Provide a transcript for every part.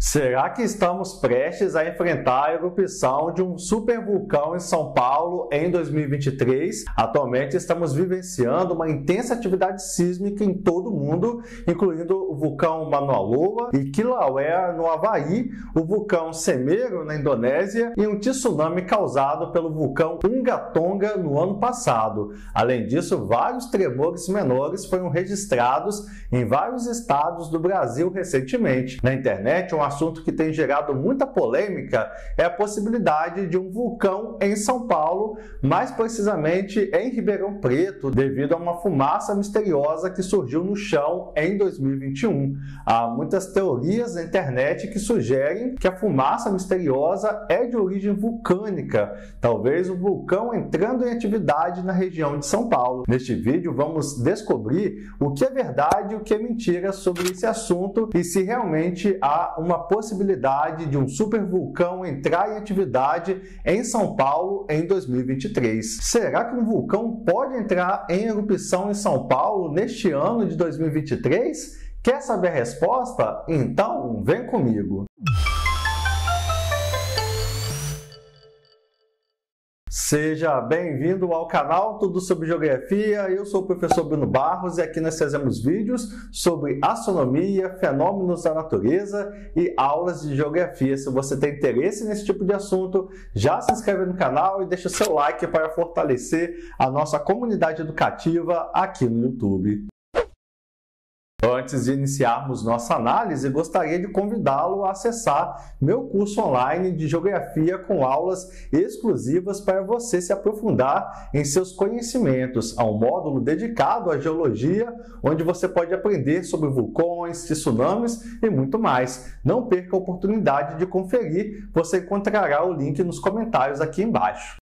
Será que estamos prestes a enfrentar a erupção de um supervulcão em São Paulo em 2023? Atualmente estamos vivenciando uma intensa atividade sísmica em todo o mundo, incluindo o vulcão Mauna e Kilauea no Havaí, o vulcão Semeru na Indonésia e um tsunami causado pelo vulcão Unga Tonga no ano passado. Além disso, vários tremores menores foram registrados em vários estados do Brasil recentemente. Na internet, um assunto que tem gerado muita polêmica é a possibilidade de um vulcão em São Paulo, mais precisamente em Ribeirão Preto, devido a uma fumaça misteriosa que surgiu no chão em 2021. Há muitas teorias na internet que sugerem que a fumaça misteriosa é de origem vulcânica, talvez o vulcão entrando em atividade na região de São Paulo. Neste vídeo vamos descobrir o que é verdade e o que é mentira sobre esse assunto e se realmente há uma uma possibilidade de um supervulcão entrar em atividade em São Paulo em 2023. Será que um vulcão pode entrar em erupção em São Paulo neste ano de 2023? Quer saber a resposta? Então vem comigo! Seja bem-vindo ao canal Tudo sobre Geografia. Eu sou o professor Bruno Barros e aqui nós fazemos vídeos sobre astronomia, fenômenos da natureza e aulas de geografia. Se você tem interesse nesse tipo de assunto, já se inscreve no canal e deixa seu like para fortalecer a nossa comunidade educativa aqui no YouTube. Antes de iniciarmos nossa análise, gostaria de convidá-lo a acessar meu curso online de Geografia com aulas exclusivas para você se aprofundar em seus conhecimentos. Há um módulo dedicado à geologia, onde você pode aprender sobre vulcões, tsunamis e muito mais. Não perca a oportunidade de conferir, você encontrará o link nos comentários aqui embaixo.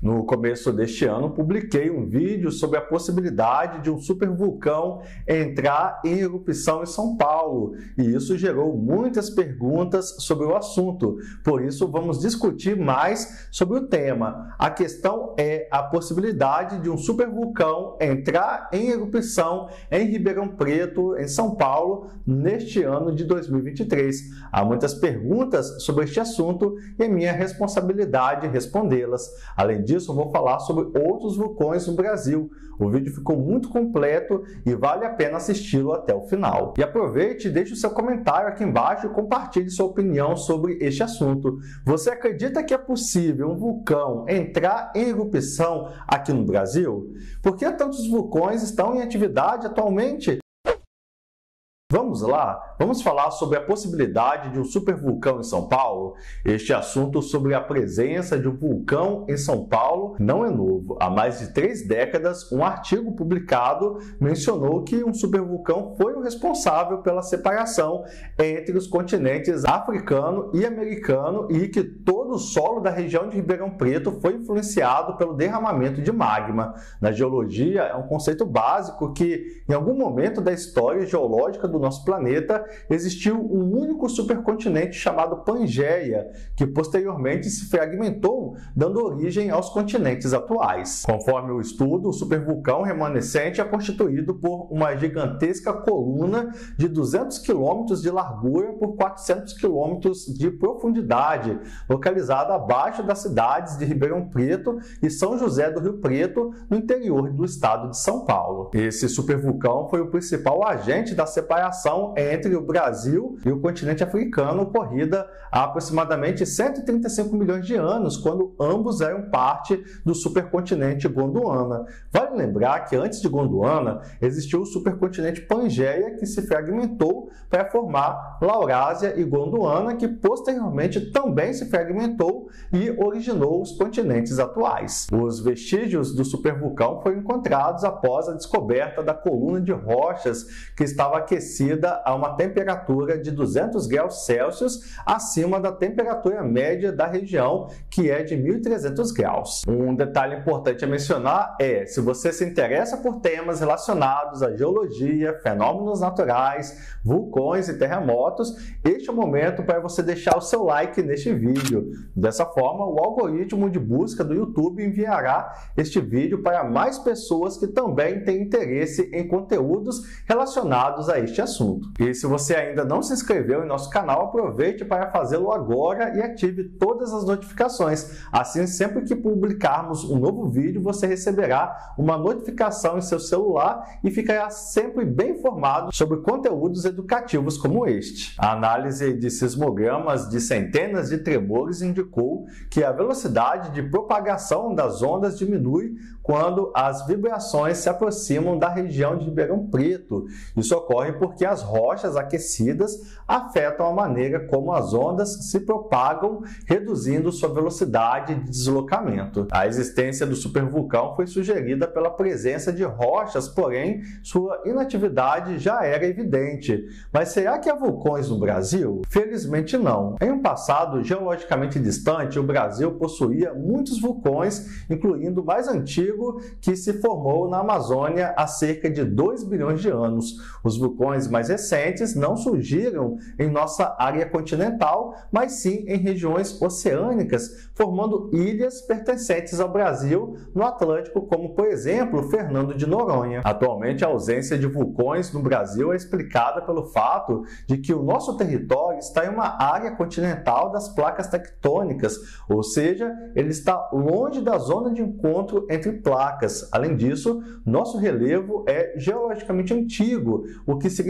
No começo deste ano, publiquei um vídeo sobre a possibilidade de um supervulcão entrar em erupção em São Paulo, e isso gerou muitas perguntas sobre o assunto. Por isso, vamos discutir mais sobre o tema. A questão é a possibilidade de um supervulcão entrar em erupção em Ribeirão Preto, em São Paulo, neste ano de 2023. Há muitas perguntas sobre este assunto e é minha responsabilidade respondê-las. Além disso, vou falar sobre outros vulcões no Brasil. O vídeo ficou muito completo e vale a pena assisti-lo até o final. E aproveite e deixe o seu comentário aqui embaixo e compartilhe sua opinião sobre este assunto. Você acredita que é possível um vulcão entrar em erupção aqui no Brasil? Por que tantos vulcões estão em atividade atualmente? Vamos lá? Vamos falar sobre a possibilidade de um supervulcão em São Paulo? Este assunto sobre a presença de um vulcão em São Paulo não é novo. Há mais de três décadas, um artigo publicado mencionou que um supervulcão foi o responsável pela separação entre os continentes africano e americano e que todo o solo da região de Ribeirão Preto foi influenciado pelo derramamento de magma. Na geologia, é um conceito básico que, em algum momento da história geológica do do nosso planeta, existiu um único supercontinente chamado Pangeia, que posteriormente se fragmentou, dando origem aos continentes atuais. Conforme o estudo, o supervulcão remanescente é constituído por uma gigantesca coluna de 200 quilômetros de largura por 400 quilômetros de profundidade, localizada abaixo das cidades de Ribeirão Preto e São José do Rio Preto, no interior do estado de São Paulo. Esse supervulcão foi o principal agente da separação comparação entre o Brasil e o continente africano ocorrida há aproximadamente 135 milhões de anos, quando ambos eram parte do supercontinente Gondwana. Vale lembrar que antes de Gondwana existiu o supercontinente Pangeia, que se fragmentou para formar Laurásia e Gondwana, que posteriormente também se fragmentou e originou os continentes atuais. Os vestígios do supervulcão foram encontrados após a descoberta da coluna de rochas que estava aquecida aquecida a uma temperatura de 200 graus Celsius acima da temperatura média da região, que é de 1.300 graus. Um detalhe importante a mencionar é, se você se interessa por temas relacionados à geologia, fenômenos naturais, vulcões e terremotos, este é o momento para você deixar o seu like neste vídeo. Dessa forma, o algoritmo de busca do YouTube enviará este vídeo para mais pessoas que também têm interesse em conteúdos relacionados a este assunto assunto. E se você ainda não se inscreveu em nosso canal, aproveite para fazê-lo agora e ative todas as notificações. Assim, sempre que publicarmos um novo vídeo, você receberá uma notificação em seu celular e ficará sempre bem informado sobre conteúdos educativos como este. A análise de sismogramas de centenas de tremores indicou que a velocidade de propagação das ondas diminui quando as vibrações se aproximam da região de Ribeirão Preto. Isso ocorre porque as rochas aquecidas afetam a maneira como as ondas se propagam, reduzindo sua velocidade de deslocamento. A existência do supervulcão foi sugerida pela presença de rochas, porém sua inatividade já era evidente. Mas será que há vulcões no Brasil? Felizmente não. Em um passado geologicamente distante, o Brasil possuía muitos vulcões, incluindo o mais antigo que se formou na Amazônia há cerca de 2 bilhões de anos. Os vulcões mais recentes não surgiram em nossa área continental, mas sim em regiões oceânicas, formando ilhas pertencentes ao Brasil no Atlântico, como por exemplo Fernando de Noronha. Atualmente, a ausência de vulcões no Brasil é explicada pelo fato de que o nosso território está em uma área continental das placas tectônicas, ou seja, ele está longe da zona de encontro entre placas. Além disso, nosso relevo é geologicamente antigo, o que significa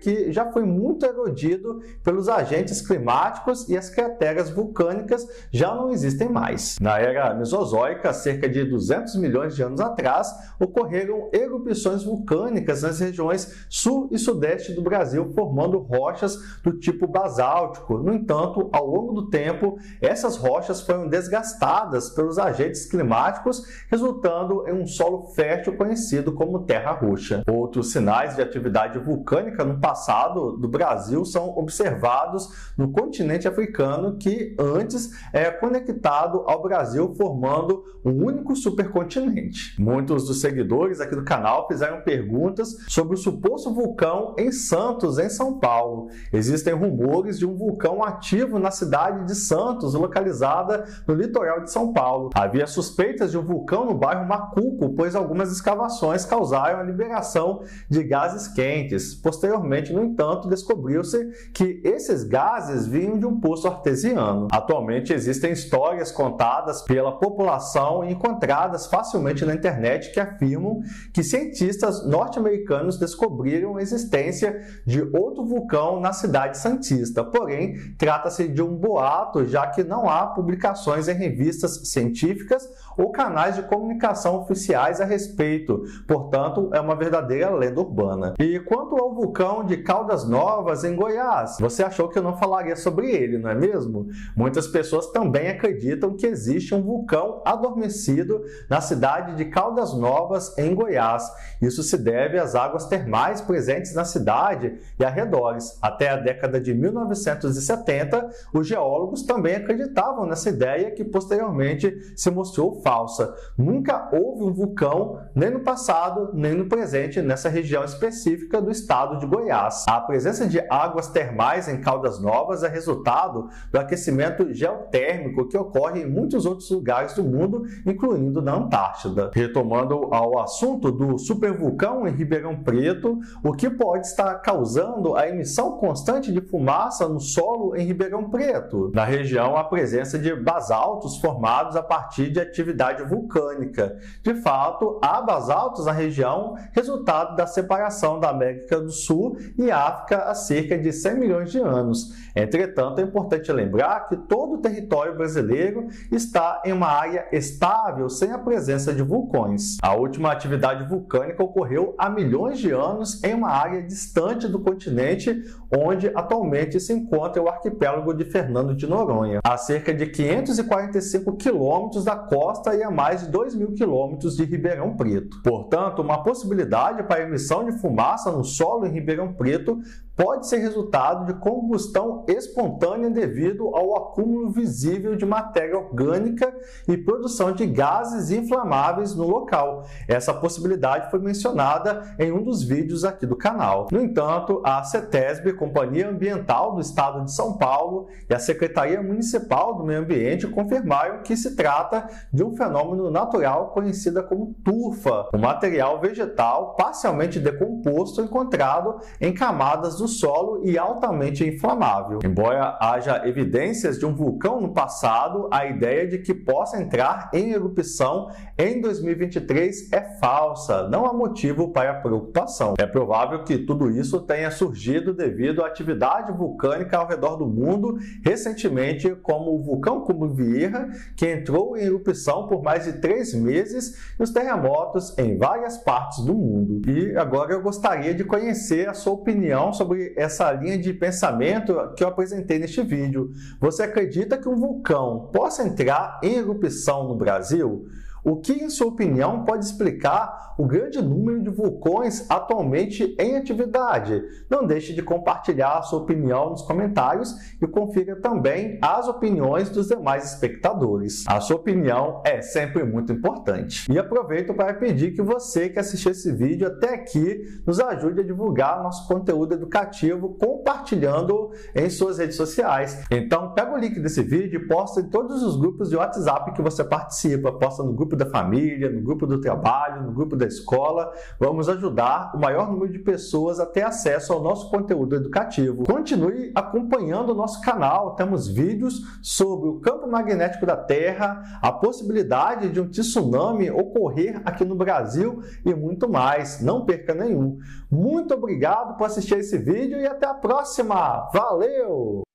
que já foi muito erodido pelos agentes climáticos e as crateras vulcânicas já não existem mais. Na era Mesozoica, cerca de 200 milhões de anos atrás, ocorreram erupções vulcânicas nas regiões sul e sudeste do Brasil, formando rochas do tipo basáltico. No entanto, ao longo do tempo, essas rochas foram desgastadas pelos agentes climáticos, resultando em um solo fértil conhecido como terra roxa. Outros sinais de atividade vulcânica no passado do Brasil são observados no continente africano, que antes é conectado ao Brasil, formando um único supercontinente. Muitos dos seguidores aqui do canal fizeram perguntas sobre o suposto vulcão em Santos, em São Paulo. Existem rumores de um vulcão ativo na cidade de Santos, localizada no litoral de São Paulo. Havia suspeitas de um vulcão no bairro Macuco, pois algumas escavações causaram a liberação de gases quentes. Posteriormente, no entanto, descobriu-se que esses gases vinham de um poço artesiano. Atualmente existem histórias contadas pela população e encontradas facilmente na internet que afirmam que cientistas norte-americanos descobriram a existência de outro vulcão na cidade santista. Porém, trata-se de um boato, já que não há publicações em revistas científicas ou canais de comunicação oficiais a respeito, portanto, é uma verdadeira lenda urbana. E quanto ao vulcão de Caldas Novas, em Goiás, você achou que eu não falaria sobre ele, não é mesmo? Muitas pessoas também acreditam que existe um vulcão adormecido na cidade de Caldas Novas, em Goiás. Isso se deve às águas termais presentes na cidade e arredores. Até a década de 1970, os geólogos também acreditavam nessa ideia que posteriormente se mostrou falsa. Nunca houve um vulcão, nem no passado, nem no presente, nessa região específica do estado de Goiás. A presença de águas termais em Caldas Novas é resultado do aquecimento geotérmico que ocorre em muitos outros lugares do mundo, incluindo na Antártida. Retomando ao assunto do supervulcão em Ribeirão Preto, o que pode estar causando a emissão constante de fumaça no solo em Ribeirão Preto? Na região, a presença de basaltos formados a partir de atividade vulcânica. De fato, há basaltos na região, resultado da separação da América do Sul e África há cerca de 100 milhões de anos. Entretanto, é importante lembrar que todo o território brasileiro está em uma área estável, sem a presença de vulcões. A última atividade vulcânica ocorreu há milhões de anos em uma área distante do continente, onde atualmente se encontra o arquipélago de Fernando de Noronha, a cerca de 545 quilômetros da costa e a mais de 2 mil quilômetros de Ribeirão Preto. Portanto, uma possibilidade para a emissão de fumaça no solo em Ribeirão Preto pode ser resultado de combustão espontânea devido ao acúmulo visível de matéria orgânica e produção de gases inflamáveis no local. Essa possibilidade foi mencionada em um dos vídeos aqui do canal. No entanto, a CETESB, Companhia Ambiental do Estado de São Paulo, e a Secretaria Municipal do Meio Ambiente confirmaram que se trata de um fenômeno natural conhecido como turfa, um material vegetal parcialmente decomposto encontrado em camadas do solo e altamente inflamável. Embora haja evidências de um vulcão no passado, a ideia de que possa entrar em erupção em 2023 é falsa, não há motivo para preocupação. É provável que tudo isso tenha surgido devido à atividade vulcânica ao redor do mundo, recentemente, como o vulcão Cumbuvirra, que entrou em erupção por mais de três meses, e os terremotos em várias partes do mundo. E agora eu gostaria de conhecer a sua opinião sobre essa linha de pensamento que eu apresentei neste vídeo. Você acredita que um vulcão possa entrar em erupção no Brasil? O que, em sua opinião, pode explicar o grande número de vulcões atualmente em atividade? Não deixe de compartilhar a sua opinião nos comentários e confira também as opiniões dos demais espectadores. A sua opinião é sempre muito importante. E aproveito para pedir que você que assistiu esse vídeo até aqui nos ajude a divulgar nosso conteúdo educativo compartilhando em suas redes sociais. Então, pega o link desse vídeo e posta em todos os grupos de WhatsApp que você participa. Posta no grupo grupo da família, no grupo do trabalho, no grupo da escola. Vamos ajudar o maior número de pessoas a ter acesso ao nosso conteúdo educativo. Continue acompanhando o nosso canal. Temos vídeos sobre o campo magnético da Terra, a possibilidade de um tsunami ocorrer aqui no Brasil e muito mais. Não perca nenhum. Muito obrigado por assistir esse vídeo e até a próxima. Valeu!